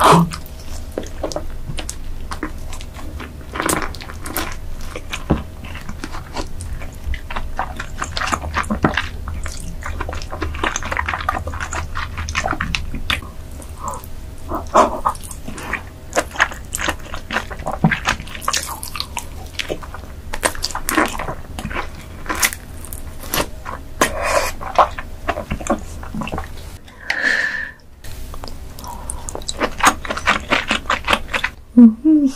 Oh! Hum.